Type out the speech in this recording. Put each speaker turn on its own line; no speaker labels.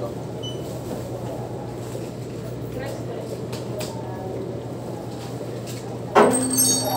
pasó?